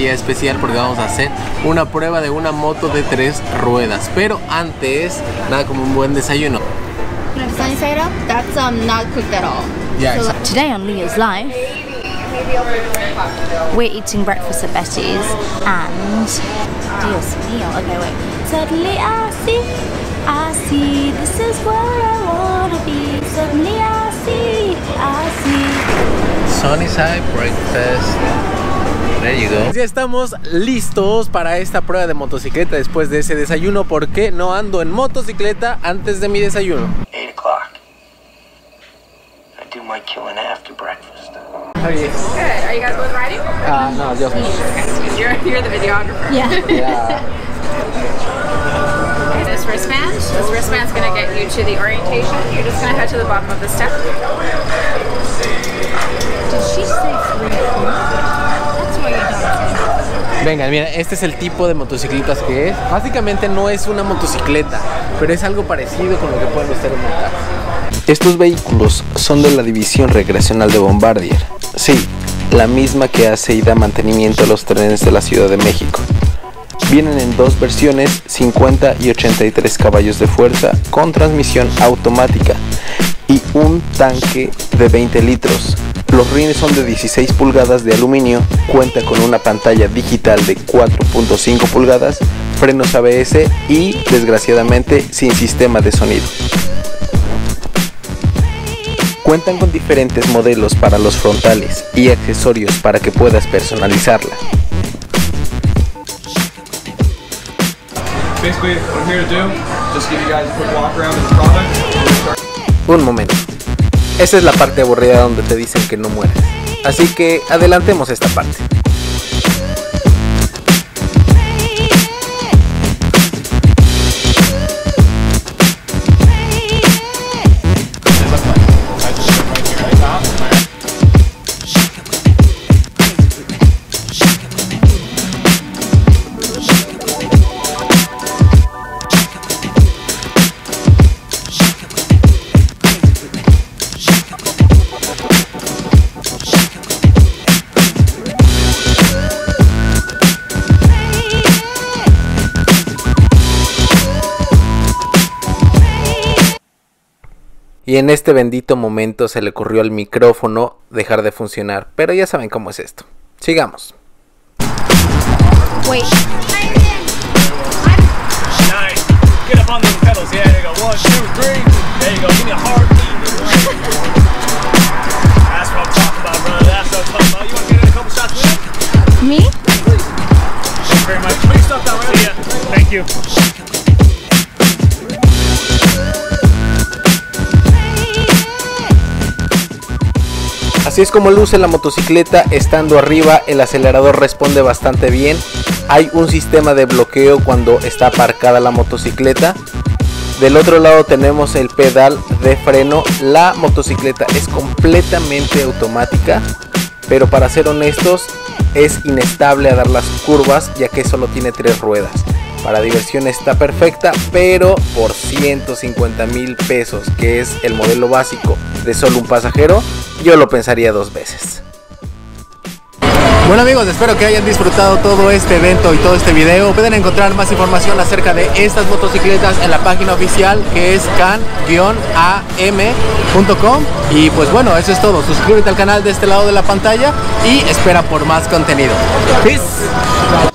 día especial porque vamos a hacer una prueba de una moto de tres ruedas. Pero antes, nada como un buen desayuno. That's um, not cooked at all. Yeah, So. Today on Leah's Life, we're eating breakfast at Betty's and Dios mío, okay wait. Suddenly I see, I see, this is where I wanna be. Suddenly I see, I see. Sunnyside Breakfast. There you go. Ya estamos listos para esta prueba de motocicleta después de ese desayuno porque no ando en motocicleta antes de mi desayuno. 8 o'clock. I do my killing after breakfast. How are you? Good. Are you guys both riding? Ah, no, just me. You're, you're the videographer. yeah. Yeah. This wristband, this wristband's going to get you to the orientation. You're just going to head to the bottom of the step. Did she say free Venga, mira, este es el tipo de motocicletas que es. Básicamente no es una motocicleta, pero es algo parecido con lo que pueden ustedes montar. Estos vehículos son de la división recreacional de Bombardier. Sí, la misma que hace y da mantenimiento a los trenes de la Ciudad de México. Vienen en dos versiones, 50 y 83 caballos de fuerza con transmisión automática y un tanque de 20 litros. Los rines son de 16 pulgadas de aluminio, cuenta con una pantalla digital de 4.5 pulgadas, frenos ABS y desgraciadamente sin sistema de sonido. Cuentan con diferentes modelos para los frontales y accesorios para que puedas personalizarla. Un momento. Esa es la parte aburrida donde te dicen que no mueres. Así que adelantemos esta parte. Y en este bendito momento se le ocurrió al micrófono dejar de funcionar. Pero ya saben cómo es esto. Sigamos. Así es como luce la motocicleta estando arriba, el acelerador responde bastante bien. Hay un sistema de bloqueo cuando está aparcada la motocicleta. Del otro lado tenemos el pedal de freno. La motocicleta es completamente automática, pero para ser honestos es inestable a dar las curvas ya que solo tiene tres ruedas. Para diversión está perfecta, pero por 150 mil pesos, que es el modelo básico de solo un pasajero, yo lo pensaría dos veces. Bueno amigos, espero que hayan disfrutado todo este evento y todo este video. Pueden encontrar más información acerca de estas motocicletas en la página oficial que es can-am.com. Y pues bueno, eso es todo. Suscríbete al canal de este lado de la pantalla y espera por más contenido. Peace.